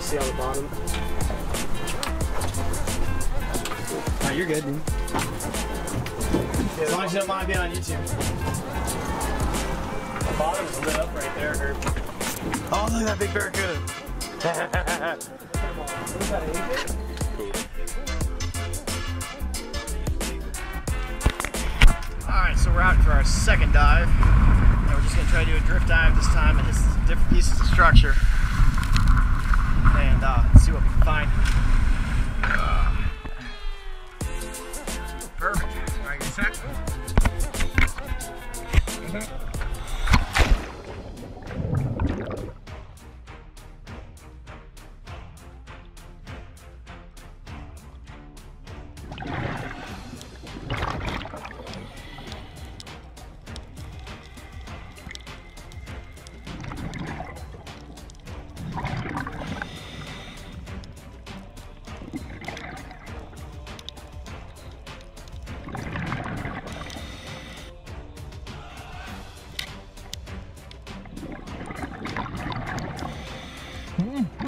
see on the bottom. Oh, you're good, dude. As long as you don't mind being on YouTube. The bottom is lit up right there, Herb. Oh, look at that big barracuda. Alright, so we're out for our second dive. And we're just gonna try to do a drift dive this time and some different pieces of structure. that?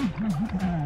ハハハハ。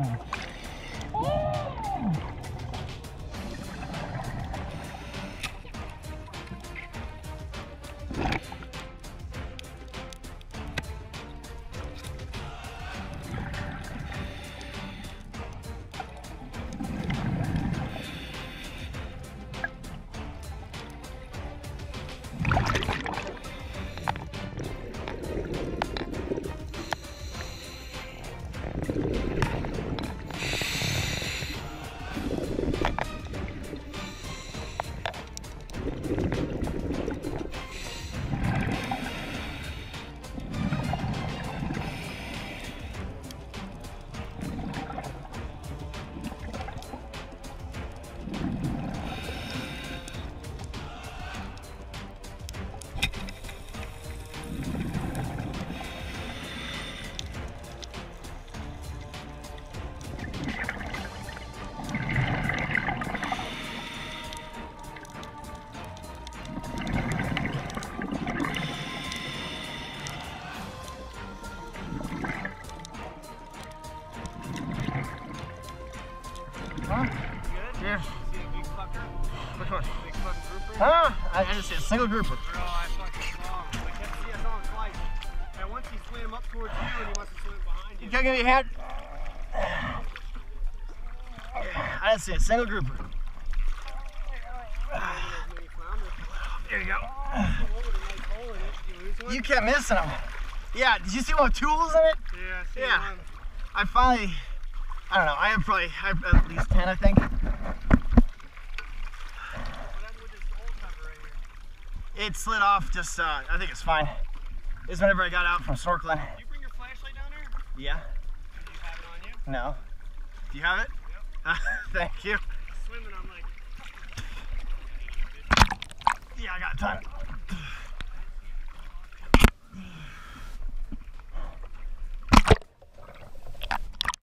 Yeah. Which one? Huh? I just see a single grouper. Bro, I fucking saw him. I kept seeing, I twice. And once he swam up towards you and he must have swam behind you. You me a hand. I didn't see a single grouper. There you go. You kept missing them. Yeah, did you see one with two holes in it? Yeah, I see Yeah. one. I finally, I don't know, I have probably, I have at least 10, I think. What happened with this old cover right here? It slid off just, uh, I think it's fine. This is whenever I got out from snorkeling. Did you bring your flashlight down there? Yeah? Do you have it on you? No. Do you have it? Thank you. Swimming, I'm like, Yeah, I got time.